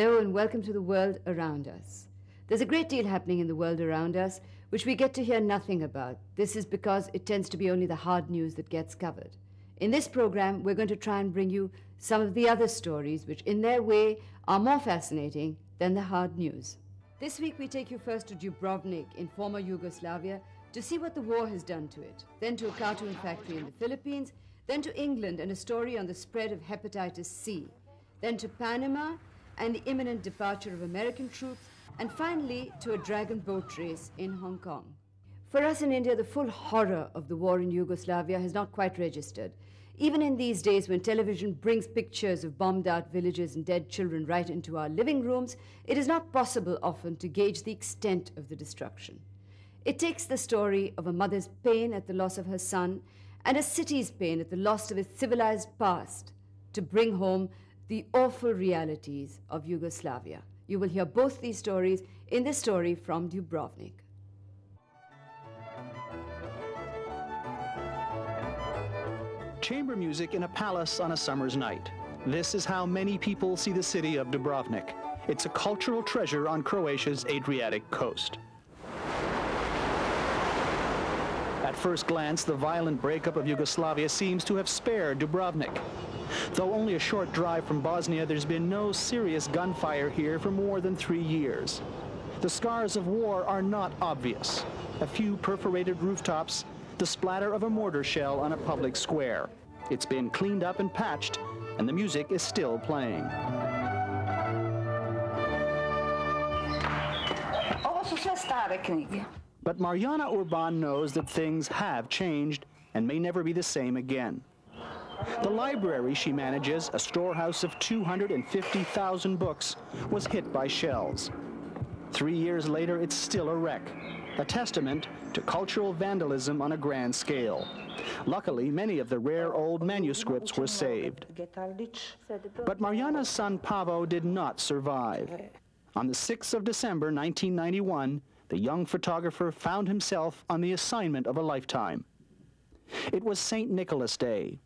Hello and welcome to the world around us. There's a great deal happening in the world around us which we get to hear nothing about. This is because it tends to be only the hard news that gets covered. In this program, we're going to try and bring you some of the other stories which, in their way, are more fascinating than the hard news. This week, we take you first to Dubrovnik in former Yugoslavia to see what the war has done to it, then to a cartoon factory in the Philippines, then to England and a story on the spread of hepatitis C, then to Panama and the imminent departure of American troops, and finally to a dragon boat race in Hong Kong. For us in India, the full horror of the war in Yugoslavia has not quite registered. Even in these days when television brings pictures of bombed out villages and dead children right into our living rooms, it is not possible often to gauge the extent of the destruction. It takes the story of a mother's pain at the loss of her son and a city's pain at the loss of its civilized past to bring home the awful realities of Yugoslavia. You will hear both these stories in this story from Dubrovnik. Chamber music in a palace on a summer's night. This is how many people see the city of Dubrovnik. It's a cultural treasure on Croatia's Adriatic coast. At first glance, the violent breakup of Yugoslavia seems to have spared Dubrovnik. Though only a short drive from Bosnia, there's been no serious gunfire here for more than three years. The scars of war are not obvious. A few perforated rooftops, the splatter of a mortar shell on a public square. It's been cleaned up and patched, and the music is still playing. But Mariana Urban knows that things have changed and may never be the same again. The library she manages, a storehouse of 250,000 books, was hit by shells. Three years later, it's still a wreck, a testament to cultural vandalism on a grand scale. Luckily, many of the rare old manuscripts were saved. But Mariana's son Pavo did not survive. On the 6th of December 1991, the young photographer found himself on the assignment of a lifetime. It was St. Nicholas Day,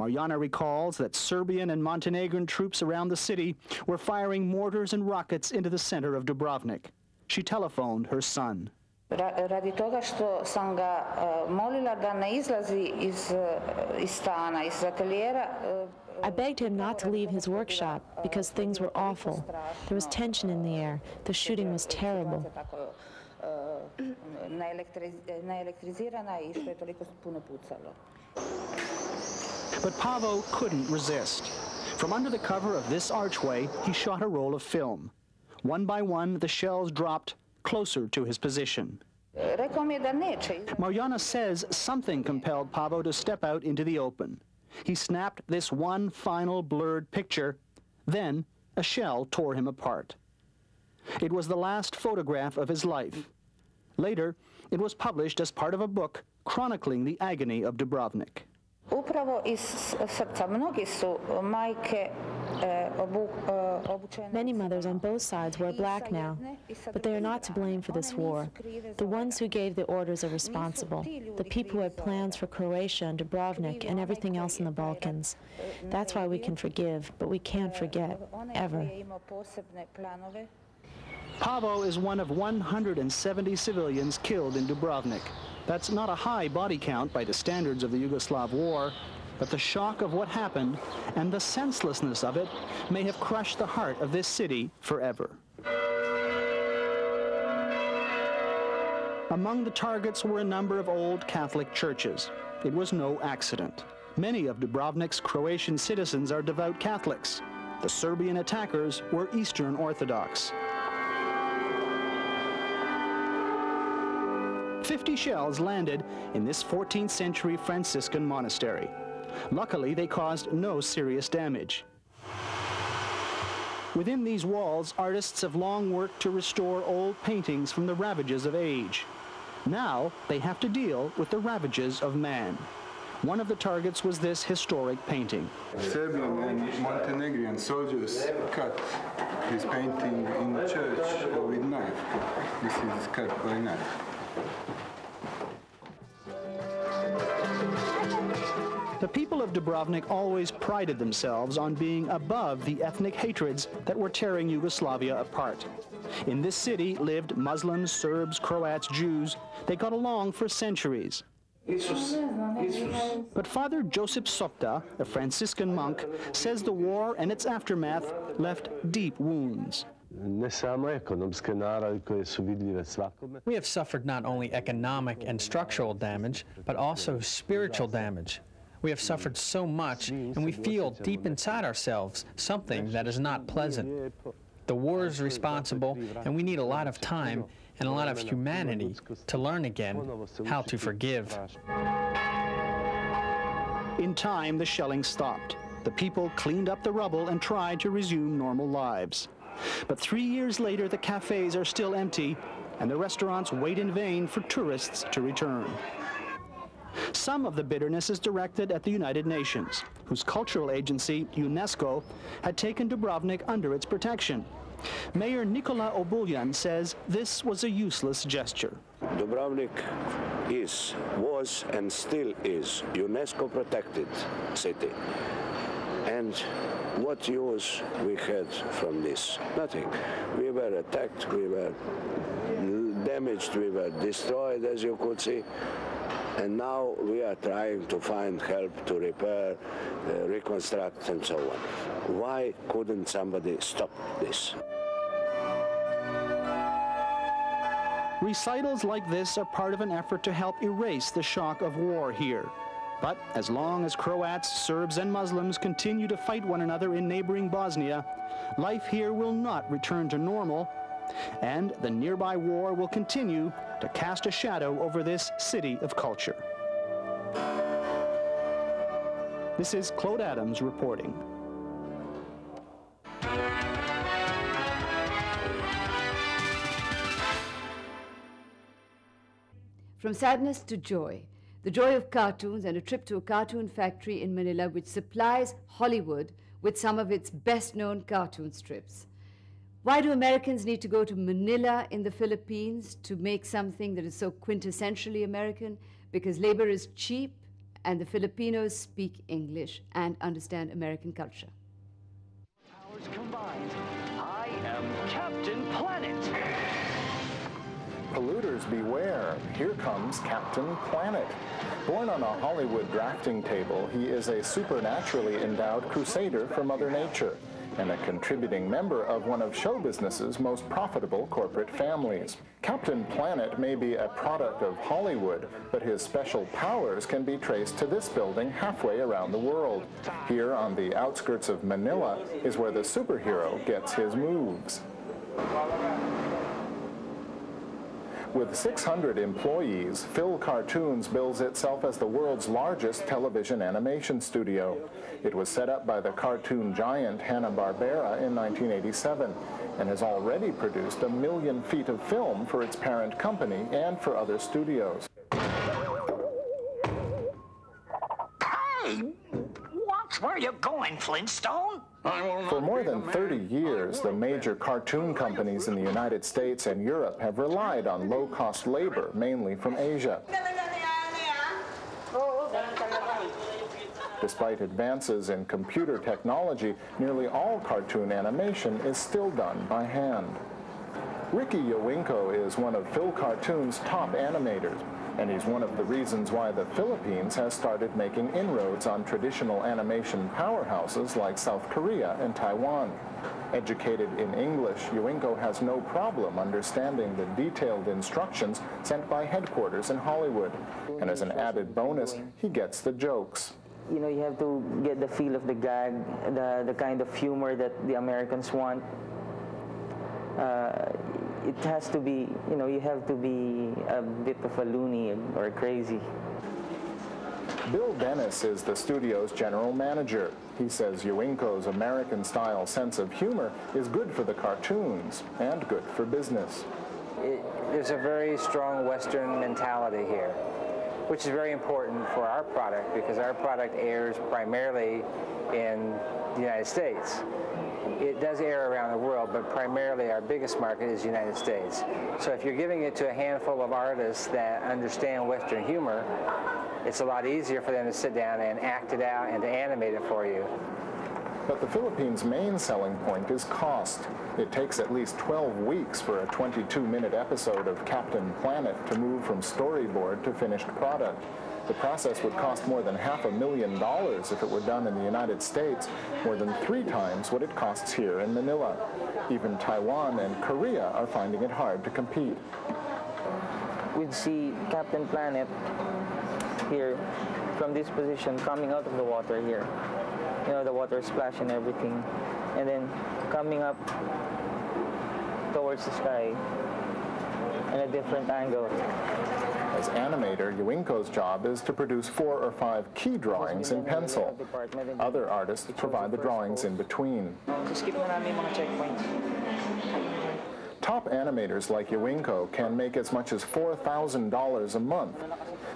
Mariana recalls that Serbian and Montenegrin troops around the city were firing mortars and rockets into the center of Dubrovnik. She telephoned her son. Radi toga što sam ga molila da ne izlazi iz, iz stana, iz ateljera. I begged him not to leave his workshop because things were awful. There was tension in the air. The shooting was terrible. But Pavo couldn't resist. From under the cover of this archway, he shot a roll of film. One by one, the shells dropped closer to his position. Mariana says something compelled Pavo to step out into the open. He snapped this one final blurred picture, then a shell tore him apart. It was the last photograph of his life. Later, it was published as part of a book chronicling the agony of Dubrovnik. Upravo iz srca. Mnogi su majke Many mothers on both sides wear black now, but they are not to blame for this war. The ones who gave the orders are responsible, the people who had plans for Croatia and Dubrovnik and everything else in the Balkans. That's why we can forgive, but we can't forget, ever. Pavo is one of 170 civilians killed in Dubrovnik. That's not a high body count by the standards of the Yugoslav war, but the shock of what happened and the senselessness of it may have crushed the heart of this city forever. Among the targets were a number of old Catholic churches. It was no accident. Many of Dubrovnik's Croatian citizens are devout Catholics. The Serbian attackers were Eastern Orthodox. 50 shells landed in this 14th century Franciscan monastery. Luckily, they caused no serious damage. Within these walls, artists have long worked to restore old paintings from the ravages of age. Now, they have to deal with the ravages of man. One of the targets was this historic painting. Serbian and Montenegrin soldiers cut this painting in the church with knife. This is cut by knife. The people of Dubrovnik always prided themselves on being above the ethnic hatreds that were tearing Yugoslavia apart. In this city lived Muslims, Serbs, Croats, Jews. They got along for centuries. But Father Josip Sopta, a Franciscan monk, says the war and its aftermath left deep wounds. We have suffered not only economic and structural damage, but also spiritual damage. We have suffered so much, mm. and we feel deep inside ourselves something that is not pleasant. The war is responsible, and we need a lot of time and a lot of humanity to learn again how to forgive. In time, the shelling stopped. The people cleaned up the rubble and tried to resume normal lives. But three years later, the cafes are still empty, and the restaurants wait in vain for tourists to return. Some of the bitterness is directed at the United Nations, whose cultural agency, UNESCO, had taken Dubrovnik under its protection. Mayor Nikola Obuljen says this was a useless gesture. Dubrovnik is, was, and still is UNESCO protected city. And what use we had from this? Nothing. We were attacked, we were damaged, we were destroyed, as you could see. And now we are trying to find help to repair, uh, reconstruct, and so on. Why couldn't somebody stop this? Recitals like this are part of an effort to help erase the shock of war here. But as long as Croats, Serbs, and Muslims continue to fight one another in neighboring Bosnia, life here will not return to normal, and the nearby war will continue to cast a shadow over this city of culture. This is Claude Adams reporting. From sadness to joy, the joy of cartoons and a trip to a cartoon factory in Manila which supplies Hollywood with some of its best known cartoon strips. Why do Americans need to go to Manila in the Philippines to make something that is so quintessentially American? Because labor is cheap and the Filipinos speak English and understand American culture. Powers combined, I am Captain Planet. Polluters beware. Here comes Captain Planet. Born on a Hollywood drafting table, he is a supernaturally endowed crusader for Mother Nature and a contributing member of one of show business's most profitable corporate families. Captain Planet may be a product of Hollywood, but his special powers can be traced to this building halfway around the world. Here on the outskirts of Manila is where the superhero gets his moves. With 600 employees, Fil Cartoons bills itself as the world's largest television animation studio. It was set up by the cartoon giant Hanna-Barbera in 1987 and has already produced a million feet of film for its parent company and for other studios. Where are you're going, Flintstone. For more than 30 years, the major cartoon companies in the United States and Europe have relied on low-cost labor, mainly from Asia. Despite advances in computer technology, nearly all cartoon animation is still done by hand. Ricky Yowinko is one of Fil Cartoon's top animators and he's one of the reasons why the Philippines has started making inroads on traditional animation powerhouses like South Korea and Taiwan. Educated in English, Yowinko has no problem understanding the detailed instructions sent by headquarters in Hollywood. And as an added bonus, he gets the jokes. You know, you have to get the feel of the gag, the, the kind of humor that the Americans want. Uh, it has to be, you know, you have to be a bit of a loony or crazy. Bill Dennis is the studio's general manager. He says Yowinko's American-style sense of humor is good for the cartoons and good for business. It, there's a very strong Western mentality here, which is very important for our product because our product airs primarily in the United States. It does air around the world, but primarily our biggest market is the United States. So if you're giving it to a handful of artists that understand Western humor, it's a lot easier for them to sit down and act it out and to animate it for you. But the Philippines' main selling point is cost. It takes at least 12 weeks for a 22-minute episode of Captain Planet to move from storyboard to finished product. The process would cost more than half a million dollars if it were done in the United States, more than three times what it costs here in Manila. Even Taiwan and Korea are finding it hard to compete. We'd see Captain Planet here from this position coming out of the water here. You know, the water splash and everything. And then coming up towards the sky in a different angle. As animator, Yuinko's job is to produce four or five key drawings in pencil. Other artists provide the drawings in between. skip na namin mga checkpoints. Top animators like Yuinko can make as much as $4,000 a month.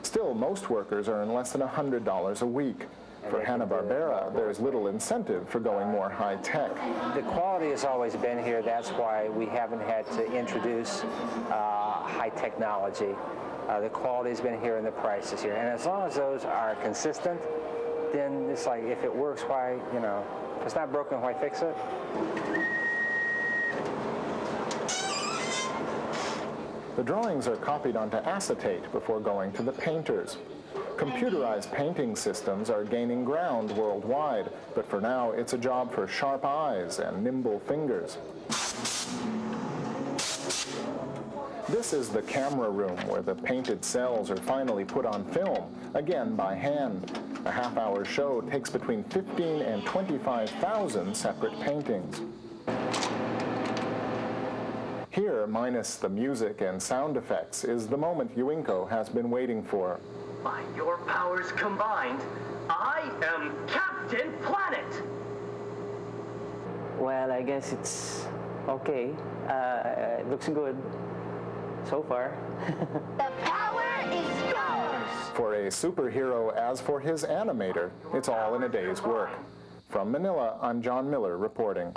Still, most workers earn less than $100 a week. For Hanna-Barbera, there's little incentive for going more high-tech. The quality has always been here. That's why we haven't had to introduce uh, high technology. Uh, the quality's been here and the price is here. And as long as those are consistent, then it's like, if it works, why, you know, if it's not broken, why fix it? The drawings are copied onto acetate before going to the painters. Computerized painting systems are gaining ground worldwide, but for now it's a job for sharp eyes and nimble fingers. This is the camera room where the painted cels are finally put on film, again by hand. A half-hour show takes between 15 and 25,000 separate paintings. Here, minus the music and sound effects, is the moment Yuinko has been waiting for. By your powers combined, I am Captain Planet! Well, I guess it's okay. Uh, it looks good so far. the power is yours! For a superhero as for his animator, it's all in a day's work. From Manila, I'm John Miller reporting.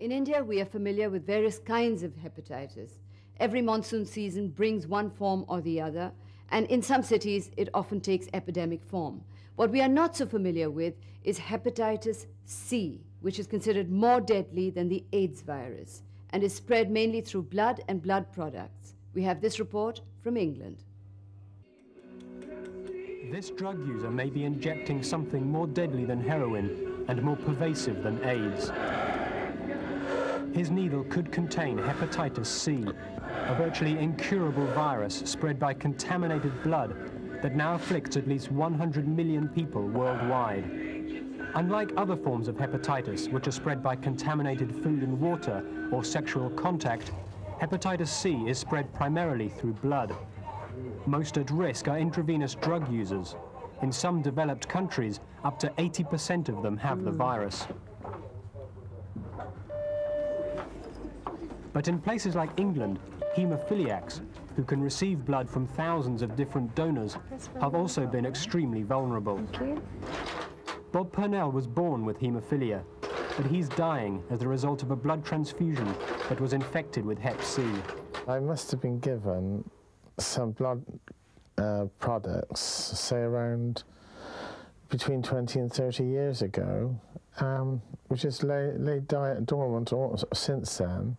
In India, we are familiar with various kinds of hepatitis. Every monsoon season brings one form or the other, and in some cities, it often takes epidemic form. What we are not so familiar with is hepatitis C, which is considered more deadly than the AIDS virus and is spread mainly through blood and blood products. We have this report from England. This drug user may be injecting something more deadly than heroin and more pervasive than AIDS. His needle could contain hepatitis C, a virtually incurable virus spread by contaminated blood that now afflicts at least 100 million people worldwide. Unlike other forms of hepatitis, which are spread by contaminated food and water or sexual contact, hepatitis C is spread primarily through blood. Most at risk are intravenous drug users. In some developed countries, up to 80% of them have the virus. But in places like England, haemophiliacs, who can receive blood from thousands of different donors, have also been extremely vulnerable. Bob Purnell was born with haemophilia, but he's dying as the result of a blood transfusion that was infected with Hep C. I must have been given some blood uh, products, say around between 20 and 30 years ago, um, which has lay, laid dormant since then.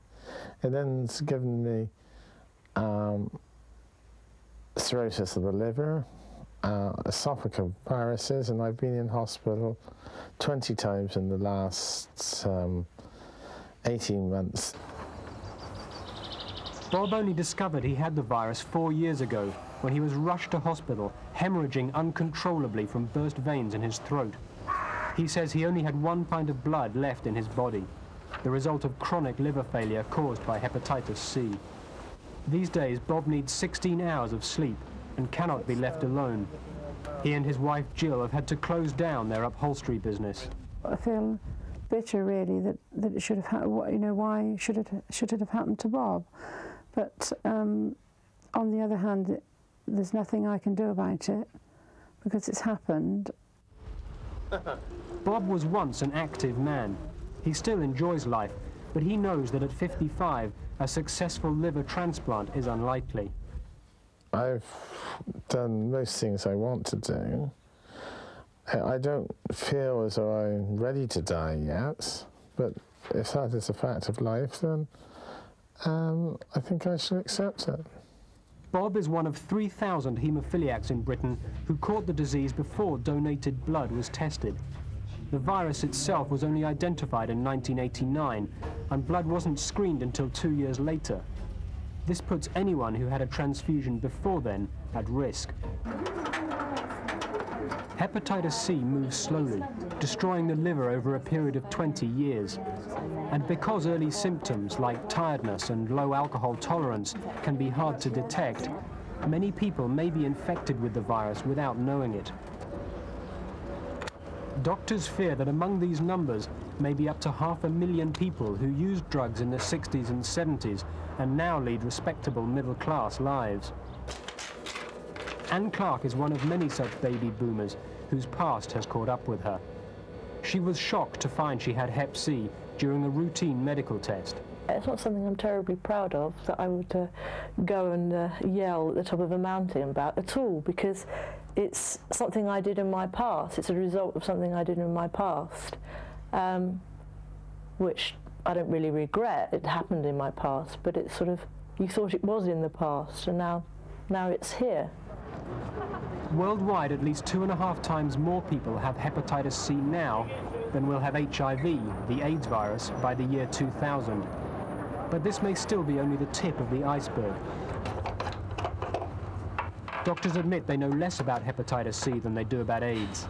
It then's given me um, cirrhosis of the liver, uh, esophageal varices, and I've been in hospital 20 times in the last um, 18 months. Bob only discovered he had the virus four years ago when he was rushed to hospital, hemorrhaging uncontrollably from burst veins in his throat. He says he only had one pint of blood left in his body, the result of chronic liver failure caused by hepatitis C. These days, Bob needs 16 hours of sleep and cannot be left alone. He and his wife Jill have had to close down their upholstery business. I feel bitter, really, that, that it should have happened. You know, why should it should it have happened to Bob? But um, on the other hand, there's nothing I can do about it because it's happened. Bob was once an active man. He still enjoys life, but he knows that at 55, a successful liver transplant is unlikely. I've done most things I want to do. I don't feel as though I'm ready to die yet, but if that is a fact of life, then um, I think I should accept it. Bob is one of 3,000 haemophiliacs in Britain who caught the disease before donated blood was tested. The virus itself was only identified in 1989, and blood wasn't screened until two years later. This puts anyone who had a transfusion before then at risk. Hepatitis C moves slowly, destroying the liver over a period of 20 years. And because early symptoms like tiredness and low alcohol tolerance can be hard to detect, many people may be infected with the virus without knowing it. Doctors fear that among these numbers may be up to half a million people who used drugs in the 60s and 70s and now lead respectable middle-class lives. Anne Clark is one of many such baby boomers whose past has caught up with her. She was shocked to find she had Hep C during a routine medical test. It's not something I'm terribly proud of that I would uh, go and uh, yell at the top of a mountain about at all because it's something I did in my past. It's a result of something I did in my past, um, which I don't really regret. It happened in my past, but it's sort of, you thought it was in the past and now, now it's here. Worldwide, at least two and a half times more people have hepatitis C now than will have HIV, the AIDS virus, by the year 2000. But this may still be only the tip of the iceberg. Doctors admit they know less about hepatitis C than they do about AIDS.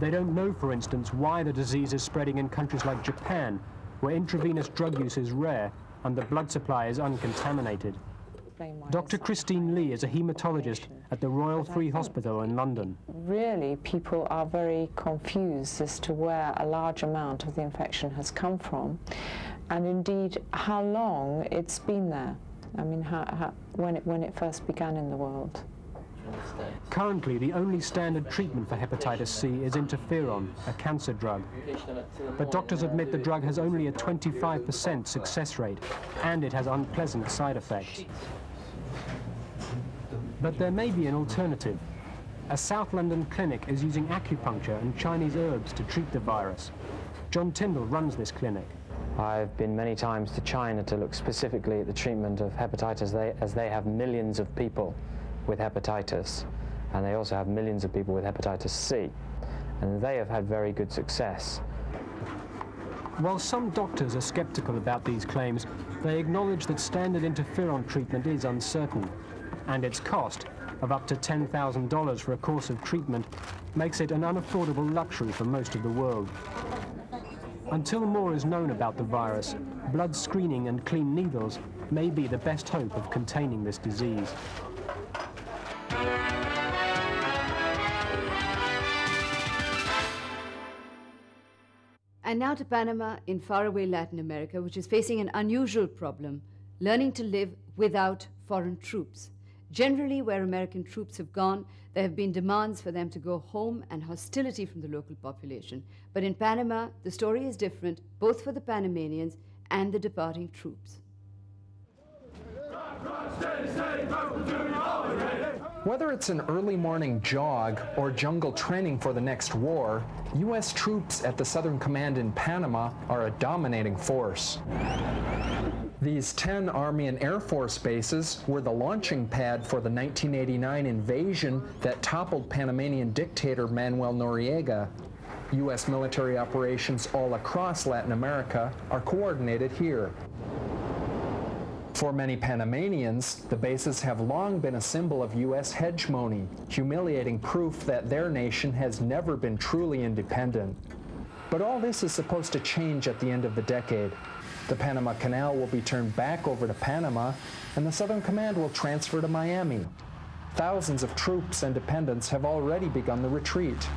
They don't know, for instance, why the disease is spreading in countries like Japan, where intravenous drug use is rare and the blood supply is uncontaminated. Dr. Christine Lee is a haematologist at the Royal Free Hospital in London. Really, people are very confused as to where a large amount of the infection has come from, and indeed how long it's been there. I mean, how, how, when, it, when it first began in the world. Currently, the only standard treatment for hepatitis C is interferon, a cancer drug. But doctors admit the drug has only a 25% success rate, and it has unpleasant side effects. But there may be an alternative. A South London clinic is using acupuncture and Chinese herbs to treat the virus. John Tindall runs this clinic. I've been many times to China to look specifically at the treatment of hepatitis as they have millions of people with hepatitis and they also have millions of people with hepatitis C and they have had very good success. While some doctors are skeptical about these claims, they acknowledge that standard interferon treatment is uncertain and its cost of up to $10,000 for a course of treatment makes it an unaffordable luxury for most of the world. Until more is known about the virus, blood screening and clean needles may be the best hope of containing this disease. And now to Panama in faraway Latin America, which is facing an unusual problem learning to live without foreign troops. Generally, where American troops have gone, there have been demands for them to go home and hostility from the local population. But in Panama, the story is different, both for the Panamanians and the departing troops. Whether it's an early morning jog or jungle training for the next war, U.S. troops at the Southern Command in Panama are a dominating force. These 10 Army and Air Force bases were the launching pad for the 1989 invasion that toppled Panamanian dictator Manuel Noriega. U.S. military operations all across Latin America are coordinated here. For many Panamanians, the bases have long been a symbol of U.S. hegemony, humiliating proof that their nation has never been truly independent. But all this is supposed to change at the end of the decade. The Panama Canal will be turned back over to Panama, and the Southern Command will transfer to Miami. Thousands of troops and dependents have already begun the retreat.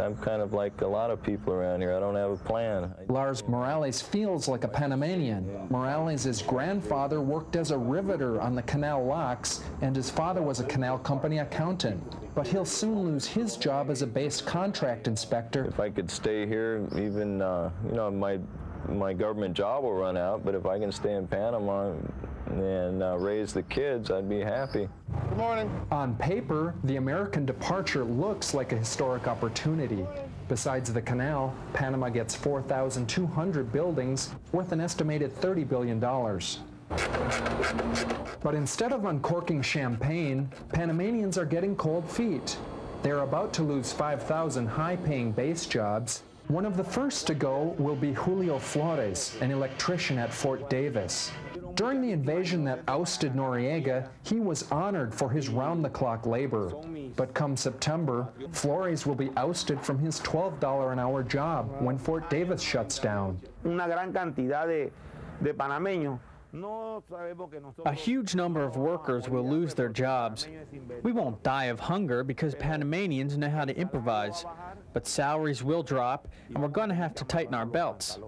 I'm kind of like a lot of people around here. I don't have a plan. Lars Morales feels like a Panamanian. Morales' grandfather worked as a riveter on the canal locks, and his father was a canal company accountant. But he'll soon lose his job as a base contract inspector. If I could stay here, even, uh, you know, my my government job will run out, but if I can stay in Panama and uh, raise the kids, I'd be happy. Good morning. On paper, the American departure looks like a historic opportunity. Besides the canal, Panama gets 4,200 buildings worth an estimated $30 billion. But instead of uncorking champagne, Panamanians are getting cold feet. They're about to lose 5,000 high-paying base jobs one of the first to go will be Julio Flores, an electrician at Fort Davis. During the invasion that ousted Noriega, he was honored for his round-the-clock labor. But come September, Flores will be ousted from his $12 an hour job when Fort Davis shuts down. Una gran cantidad de, de panameños a huge number of workers will lose their jobs. We won't die of hunger because Panamanians know how to improvise, but salaries will drop and we're going to have to tighten our belts.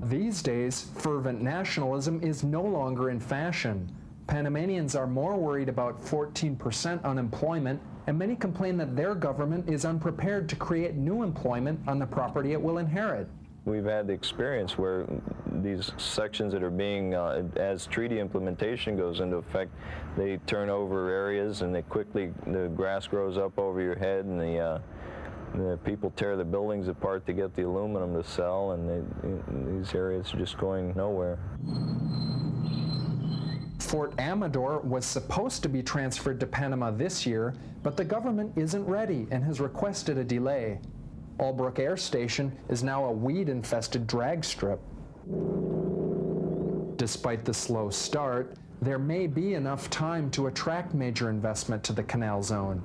These days, fervent nationalism is no longer in fashion. Panamanians are more worried about 14% unemployment, and many complain that their government is unprepared to create new employment on the property it will inherit we've had the experience where these sections that are being, uh, as treaty implementation goes into effect, they turn over areas and they quickly, the grass grows up over your head and the, uh, the people tear the buildings apart to get the aluminum to sell and they, these areas are just going nowhere. Fort Amador was supposed to be transferred to Panama this year, but the government isn't ready and has requested a delay. Albrook Air Station is now a weed-infested drag strip. Despite the slow start, there may be enough time to attract major investment to the canal zone.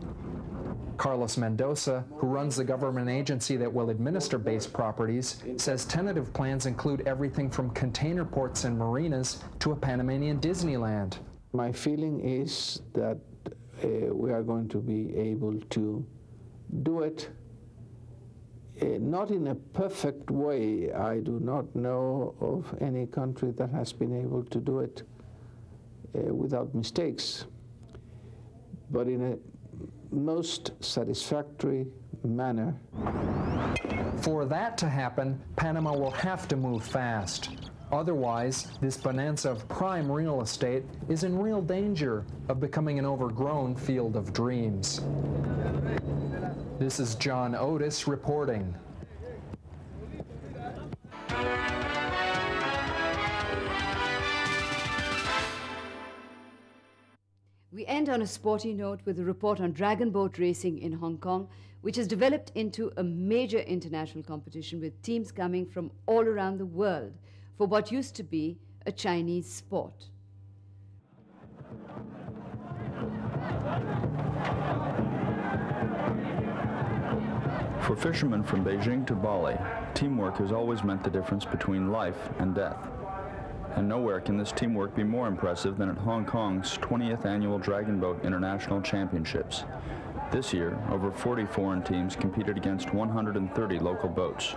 Carlos Mendoza, who runs the government agency that will administer base properties, says tentative plans include everything from container ports and marinas to a Panamanian Disneyland. My feeling is that uh, we are going to be able to do it uh, not in a perfect way. I do not know of any country that has been able to do it uh, without mistakes, but in a most satisfactory manner. For that to happen, Panama will have to move fast. Otherwise, this bonanza of prime real estate is in real danger of becoming an overgrown field of dreams. This is John Otis reporting. End on a sporty note with a report on dragon boat racing in Hong Kong, which has developed into a major international competition with teams coming from all around the world for what used to be a Chinese sport. For fishermen from Beijing to Bali, teamwork has always meant the difference between life and death. And nowhere can this teamwork be more impressive than at Hong Kong's 20th Annual Dragon Boat International Championships. This year, over 40 foreign teams competed against 130 local boats.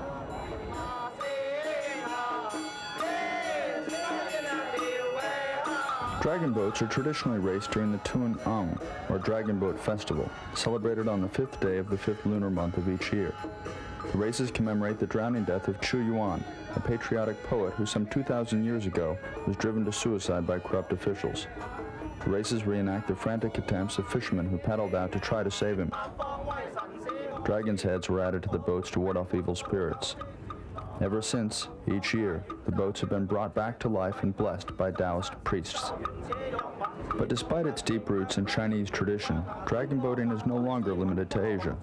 Dragon boats are traditionally raced during the Tuen Ng, or Dragon Boat Festival, celebrated on the fifth day of the fifth lunar month of each year. The races commemorate the drowning death of Chu Yuan, a patriotic poet who some 2,000 years ago was driven to suicide by corrupt officials. The races reenact the frantic attempts of fishermen who paddled out to try to save him. Dragon's heads were added to the boats to ward off evil spirits. Ever since, each year, the boats have been brought back to life and blessed by Taoist priests. But despite its deep roots in Chinese tradition, dragon boating is no longer limited to Asia.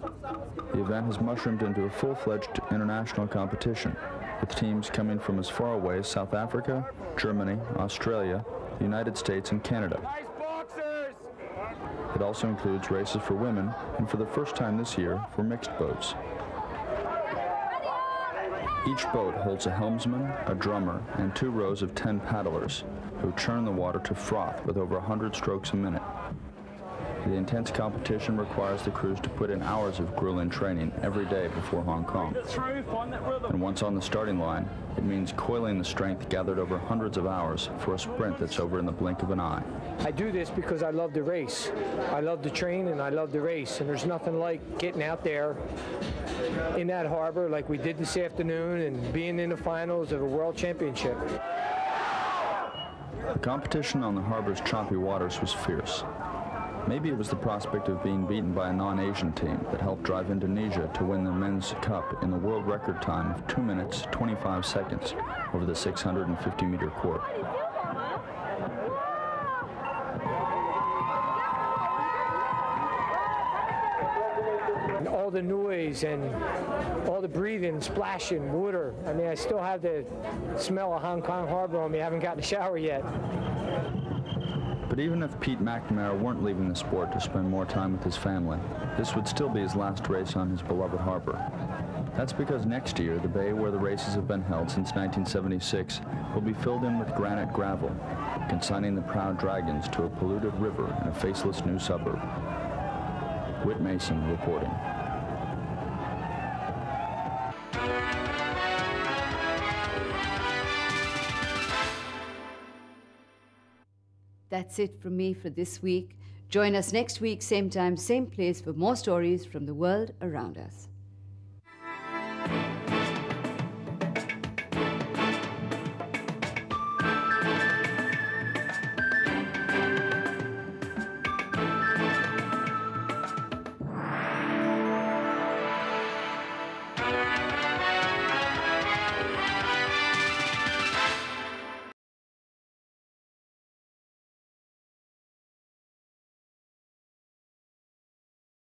The event has mushroomed into a full-fledged international competition, with teams coming from as far away as South Africa, Germany, Australia, the United States, and Canada. It also includes races for women, and for the first time this year, for mixed boats. Each boat holds a helmsman, a drummer, and two rows of 10 paddlers who churn the water to froth with over 100 strokes a minute. The intense competition requires the crews to put in hours of grueling training every day before Hong Kong. And once on the starting line, it means coiling the strength gathered over hundreds of hours for a sprint that's over in the blink of an eye. I do this because I love the race. I love to train and I love the race. And there's nothing like getting out there in that harbor like we did this afternoon and being in the finals of a world championship. The competition on the harbor's choppy waters was fierce. Maybe it was the prospect of being beaten by a non-Asian team that helped drive Indonesia to win the men's cup in the world record time of 2 minutes 25 seconds over the 650 meter court. All the noise and all the breathing, splashing, water. I mean, I still have the smell of Hong Kong Harbor on me. I haven't gotten a shower yet. But even if Pete McNamara weren't leaving the sport to spend more time with his family, this would still be his last race on his beloved harbor. That's because next year, the bay where the races have been held since 1976 will be filled in with granite gravel, consigning the proud dragons to a polluted river in a faceless new suburb. Whit Mason reporting. That's it from me for this week. Join us next week, same time, same place, for more stories from the world around us.